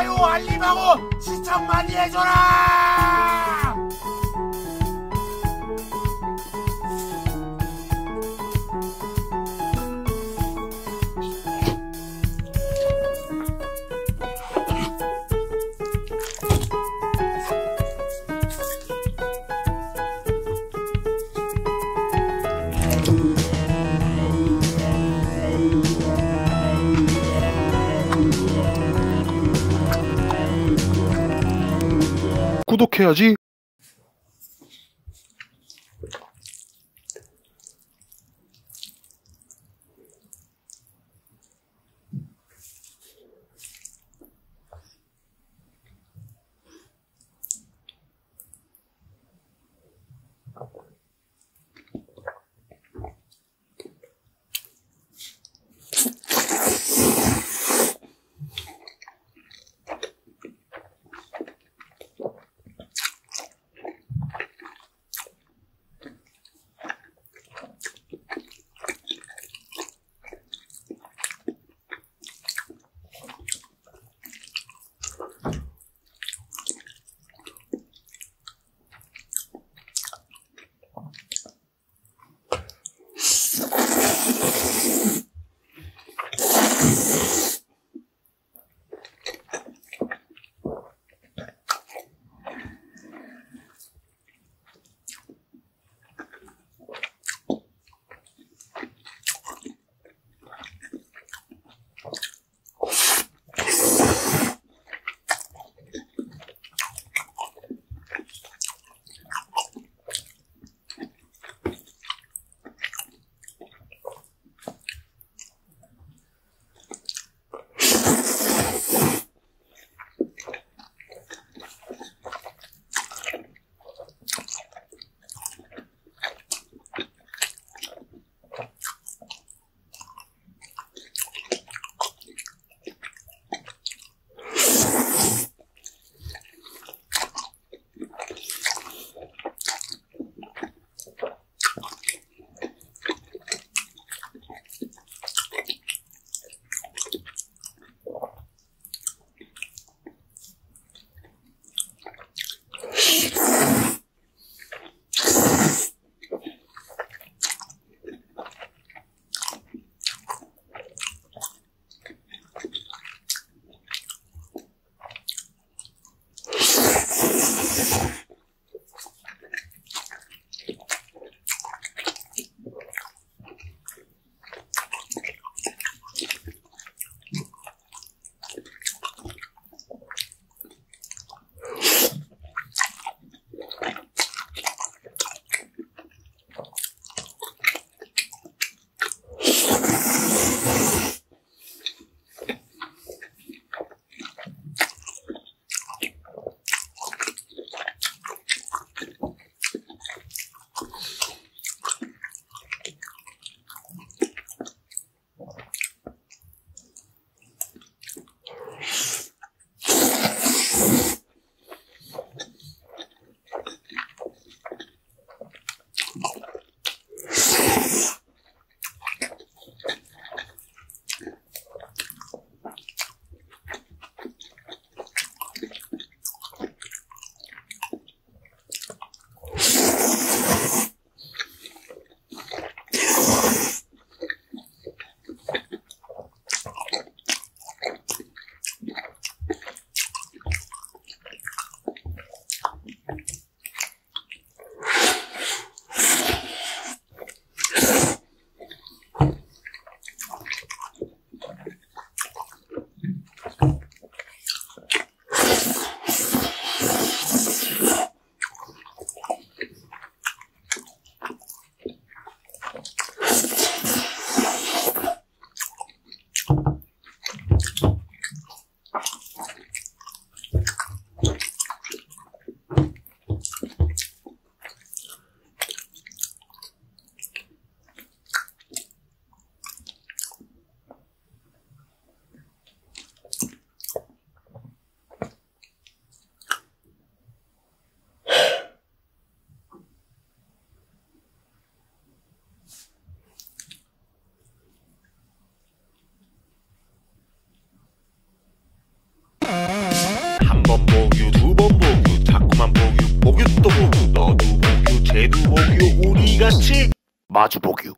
좋아요 알림하고 시청 많이 해줘라 구독해야 그렇지 마주보규